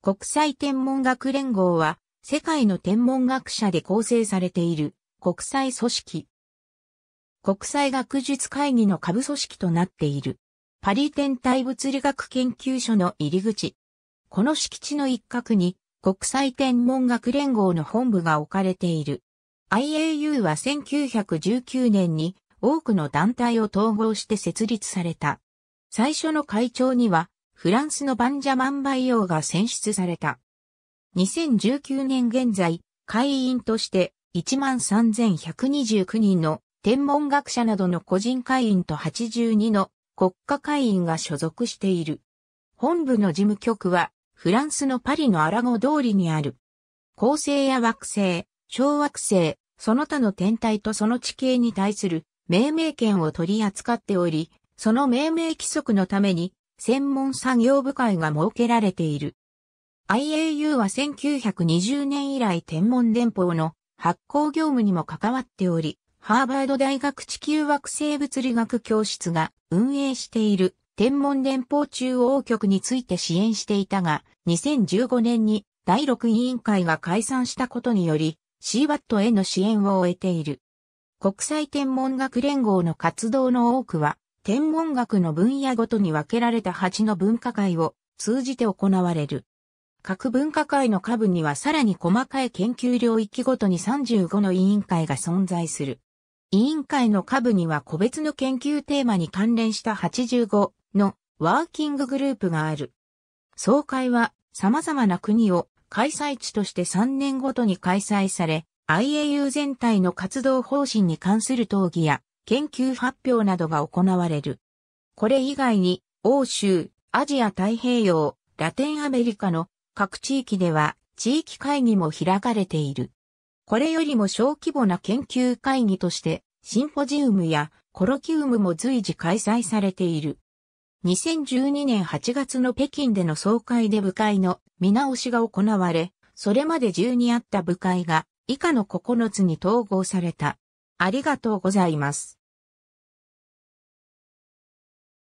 国際天文学連合は世界の天文学者で構成されている国際組織。国際学術会議の下部組織となっている。パリ天体物理学研究所の入り口。この敷地の一角に国際天文学連合の本部が置かれている。IAU は1919年に多くの団体を統合して設立された。最初の会長にはフランスのバンジャマンバイオーが選出された。2019年現在、会員として13,129人の天文学者などの個人会員と82の国家会員が所属している。本部の事務局はフランスのパリのアラゴ通りにある。恒星や惑星、小惑星、その他の天体とその地形に対する命名権を取り扱っており、その命名規則のために専門作業部会が設けられている。IAU は1920年以来天文電報の発行業務にも関わっており、ハーバード大学地球惑星物理学教室が運営している天文電報中央局について支援していたが、2015年に第6委員会が解散したことにより、CWAT への支援を終えている。国際天文学連合の活動の多くは、天文学の分野ごとに分けられた8の分科会を通じて行われる。各分科会の下部にはさらに細かい研究領域ごとに35の委員会が存在する。委員会の下部には個別の研究テーマに関連した85のワーキンググループがある。総会は様々な国を開催地として3年ごとに開催され、IAU 全体の活動方針に関する討議や研究発表などが行われる。これ以外に、欧州、アジア太平洋、ラテンアメリカの各地域では地域会議も開かれている。これよりも小規模な研究会議としてシンポジウムやコロキウムも随時開催されている。2012年8月の北京での総会で部会の見直しが行われ、それまで12あった部会が以下の9つに統合された。ありがとうございます。